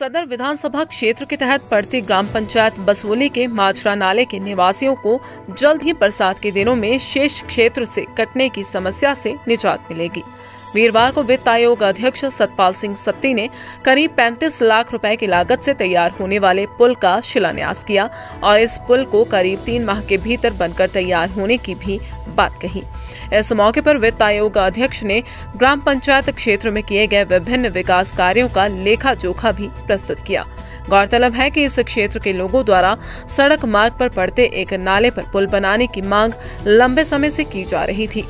सदर विधानसभा क्षेत्र के तहत पड़ती ग्राम पंचायत बसोली के माजरा नाले के निवासियों को जल्द ही बरसात के दिनों में शेष क्षेत्र से कटने की समस्या से निजात मिलेगी। वीरवार को वित्त आयोग अध्यक्ष सतपाल सिंह सत्ती ने करीब 35 लाख रुपए की लागत से तैयार होने वाले पुल का शिलान्यास किया और इस पुल को करीब तीन माह के भीतर बनकर तैयार होने की भी बात कही। इस मौके पर वित्त आयोग अध्यक्ष ने ग्राम पंचायत क्षेत्र में किए गए विभिन्न विकास कार्यों का लेखा जोखा भी प्रस्तुत किया। गौरतलब है कि इस क्षेत्र के लोगों द्वारा सड़क मार्ग पर पड़ते एक नाले पर पुल बनाने की मांग लंबे समय से की जा रही थी।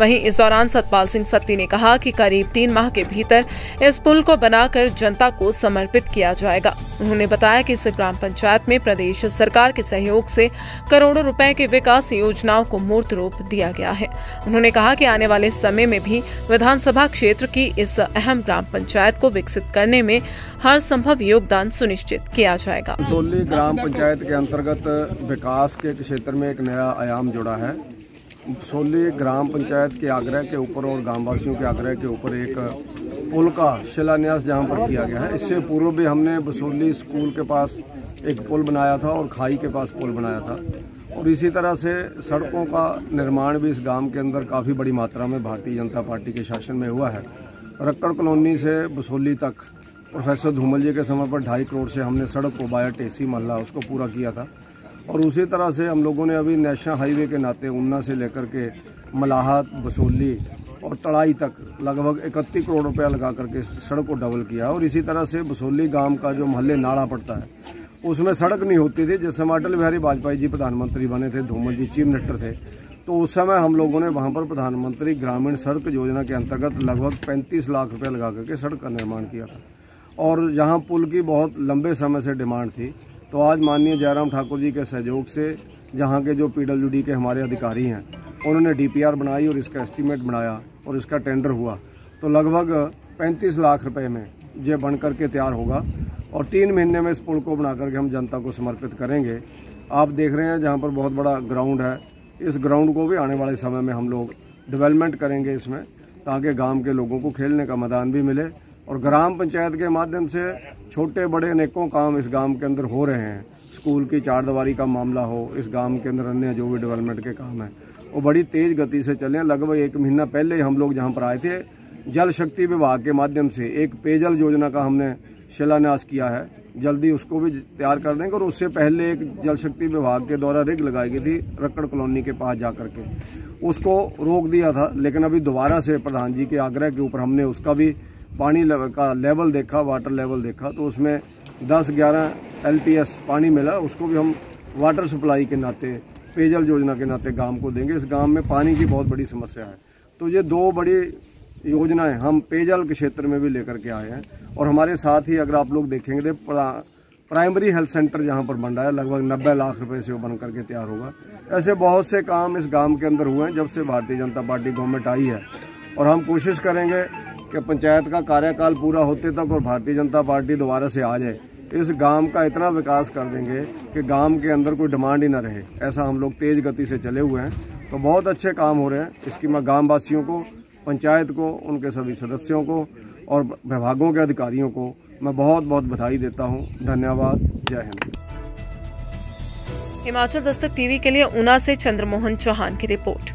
वहीं इस दौरान सतपाल सिंह सत्ती ने कहा कि करीब तीन माह के भीतर इस पुल को बनाकर जनता को समर्पित किया जाएगा। उन्होंने बताया कि इस ग्राम पंचायत में प्रदेश सरकार के सहयोग से करोड़ों रुपए के विकास योजनाओं को मूर्त रूप दिया गया है। उन्होंने कहा कि आने वाले समय में भी विधानसभा क्षेत्र की इस अहम ग्राम पंचायत को विकसित करने में हर संभव योगदान सुनिश्चित किया जाएगा। सोली ग्राम पंचायत के अंतर्गत विकास के क्षेत्र में एक नया आयाम जुड़ा है। सोली ग्राम पंचायत के आग्रह के ऊपर और ग्रामवासियों के आग्रह के ऊपर एक पुल का शिलान्यास जहाँ पर किया गया है। इससे पूर्व भी हमने बसोली स्कूल के पास एक पुल बनाया था और खाई के पास पुल बनाया था। और इसी तरह से सड़कों का निर्माण भी इस गाँव के अंदर काफ़ी बड़ी मात्रा में भारतीय जनता पार्टी के शासन में हुआ है। रक्कड़ कॉलोनी से बसोली तक प्रोफेसर धूमल जी के समय पर ढाई करोड़ से हमने सड़क को बाया टेसी मोहल्ला उसको पूरा किया था। और उसी तरह से हम लोगों ने अभी नेशनल हाईवे के नाते ऊना से लेकर के मलाहत, बसोली और तड़ाई तक लगभग इकतीस करोड़ रुपया लगा करके सड़क को डबल किया और इसी तरह से बसोली गाँव का जो मोहल्ले नाड़ा पड़ता है, उसमें सड़क नहीं होती थी, जिस समय अटल बिहारी वाजपेयी जी प्रधानमंत्री बने थे, धूमल जी चीफ मिनिस्टर थे तो उस समय हम लोगों ने वहाँ पर प्रधानमंत्री ग्रामीण सड़क योजना के अंतर्गत लगभग पैंतीस लाख रुपये लगा करके सड़क का निर्माण किया था। और जहाँ पुल की बहुत लंबे समय से डिमांड थी तो आज माननीय जयराम ठाकुर जी के सहयोग से जहाँ के जो पीडब्ल्यूडी के हमारे अधिकारी हैं, उन्होंने डीपीआर बनाई और इसका एस्टीमेट बनाया और इसका टेंडर हुआ। तो लगभग 35 लाख रुपए में ये बन करके तैयार होगा और तीन महीने में इस पुल को बना करके हम जनता को समर्पित करेंगे। आप देख रहे हैं जहाँ पर बहुत बड़ा ग्राउंड है। इस ग्राउंड को भी आने वाले समय में हम लोग डेवलपमेंट करेंगे इसमें, ताकि गाँव के लोगों को खेलने का मैदान भी मिले और ग्राम पंचायत के माध्यम से छोटे बड़े अनेकों काम इस गाँव के अंदर हो रहे हैं। स्कूल की चार दीवारी का मामला हो, इस गाँव के अंदर अन्य जो भी डेवलपमेंट के काम हैं, वो बड़ी तेज गति से चले हैं। लगभग एक महीना पहले हम लोग जहाँ पर आए थे, जल शक्ति विभाग के माध्यम से एक पेयजल योजना का हमने शिलान्यास किया है। जल्दी उसको भी तैयार कर देंगे और उससे पहले एक जल शक्ति विभाग के द्वारा रिग लगाई गई थी रक्कड़ कॉलोनी के पास जा करके उसको रोक दिया था, लेकिन अभी दोबारा से प्रधान जी के आग्रह के ऊपर हमने उसका भी पानी का लेवल देखा वाटर लेवल देखा तो उसमें 10-11 एलपीएस पानी मिला, उसको भी हम वाटर सप्लाई के नाते, पेयजल योजना के नाते गाँव को देंगे। इस गाँव में पानी की बहुत बड़ी समस्या है। तो ये दो बड़ी योजनाएँ हम पेयजल के क्षेत्र में भी लेकर के आए हैं। और हमारे साथ ही अगर आप लोग देखेंगे तो प्राइमरी हेल्थ सेंटर जहाँ पर बन रहा है, लगभग नब्बे लाख रुपए से वो बन करके तैयार होगा। ऐसे बहुत से काम इस गाँव के अंदर हुए हैं, जब से भारतीय जनता पार्टी गवर्नमेंट आई है। और हम कोशिश करेंगे कि पंचायत का कार्यकाल पूरा होते तक और भारतीय जनता पार्टी दोबारा से आ जाए, इस गाँव का इतना विकास कर देंगे कि गाँव के अंदर कोई डिमांड ही ना रहे। ऐसा हम लोग तेज गति से चले हुए हैं। तो बहुत अच्छे काम हो रहे हैं। इसकी मैं गाँव वासियों को, पंचायत को, उनके सभी सदस्यों को और विभागों के अधिकारियों को मैं बहुत बहुत बधाई देता हूँ। धन्यवाद। जय हिंद। हिमाचल दस्तक टीवी के लिए ऊना से चंद्रमोहन चौहान की रिपोर्ट।